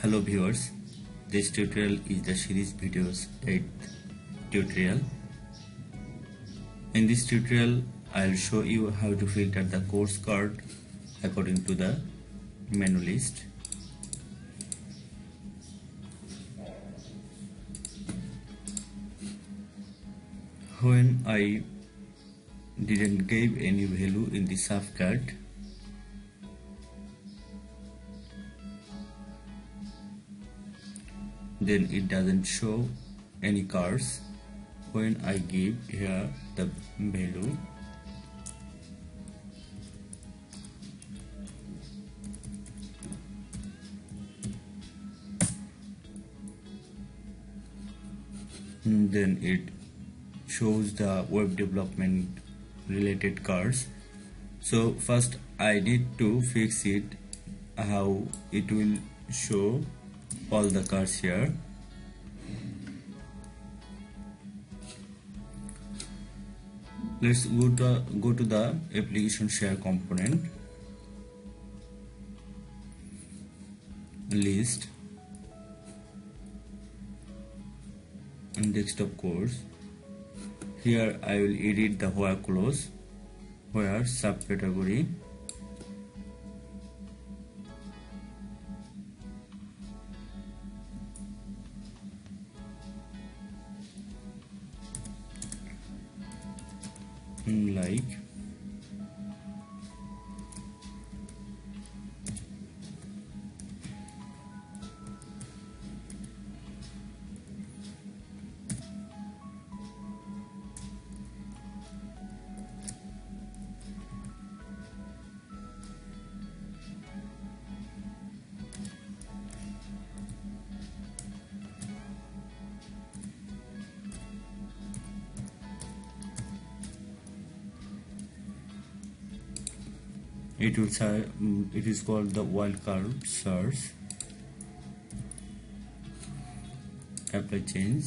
Hello viewers, this tutorial is the series videos 8th tutorial. In this tutorial, I'll show you how to filter the course card according to the menu list. When I didn't give any value in the card. Then it doesn't show any cards. When I give here the value hmm, then it shows the web development related cards. So first I need to fix it how it will show all the cards here. Let's go to go to the application share component. List. And desktop course. Here I will edit the where clause where subcategory like it will say um, it is called the wildcard search apply change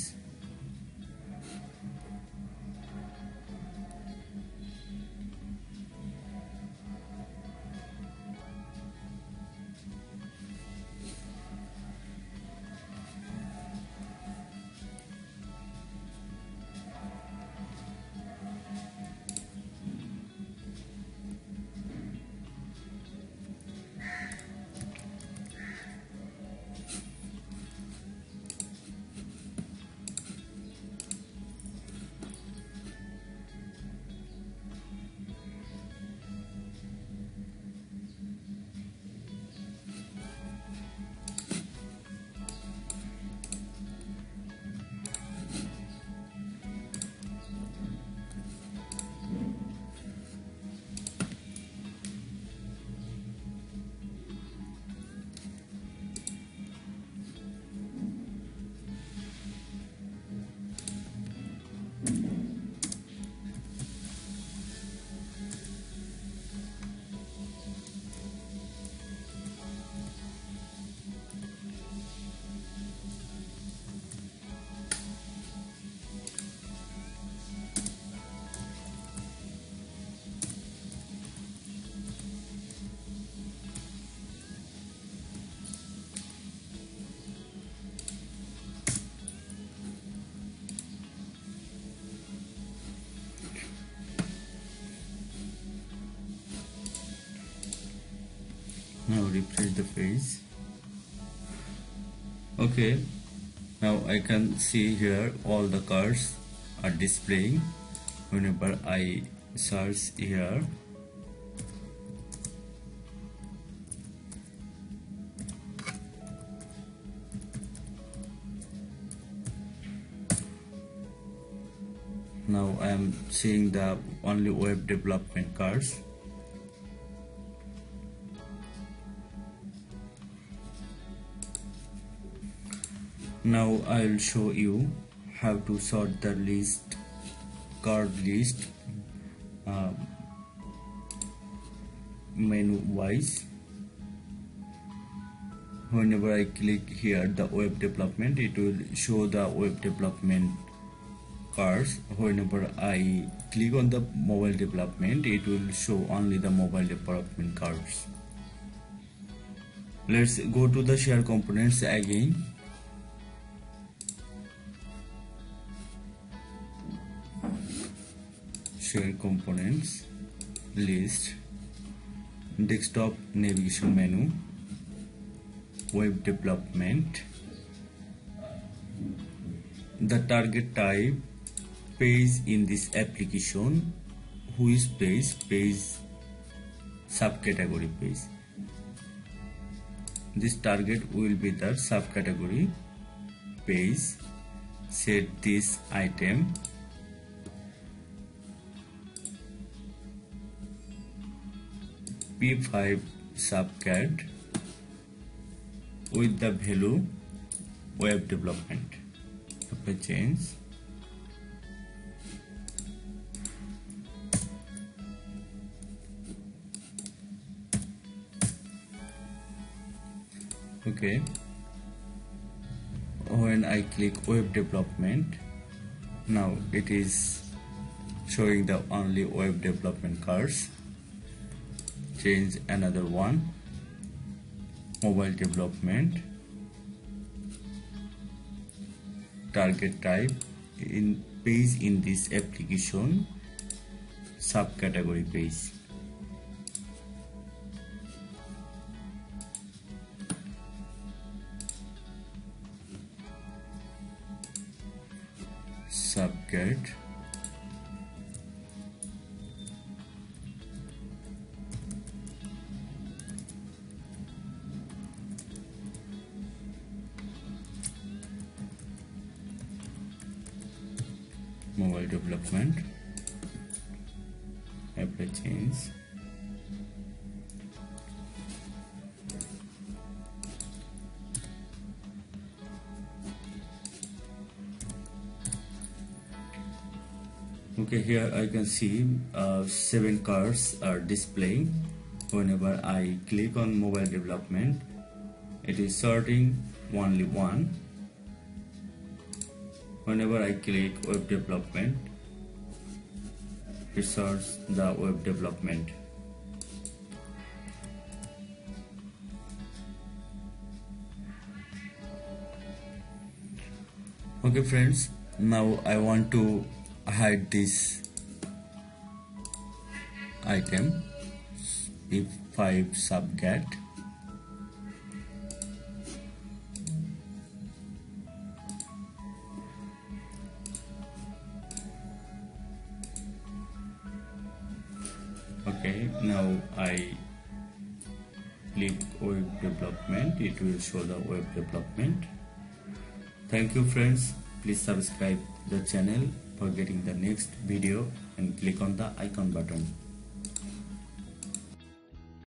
now refresh the page okay. Now I can see here all the cards are displaying. Whenever I search here. Now I am seeing the only web development cards now I'll show you how to sort the list card list uh, menu wise. Whenever I click here the web development it will show the web development cards. Whenever I click on the mobile development it will show only the mobile development cards. Let's go to the share components again share components list desktop navigation menu web development the target type page in this application who is page page subcategory page this target will be the subcategory page set this item p5 subcat with the value web development. Change. Okay. When I click web development now it is showing the only web development cars change another one. Mobile development. Target type. In page in this application. Subcategory page. Subcat mobile development. Apply change. Okay here I can see uh, seven cards are displaying. Whenever I click on mobile development it is sorting only one whenever I click web development it sorts the web development. Okay friends now I want to hide this item. If 5 subcat I click web development. It will show the web development. Thank you friends. Please subscribe the channel for getting the next video and click on the icon button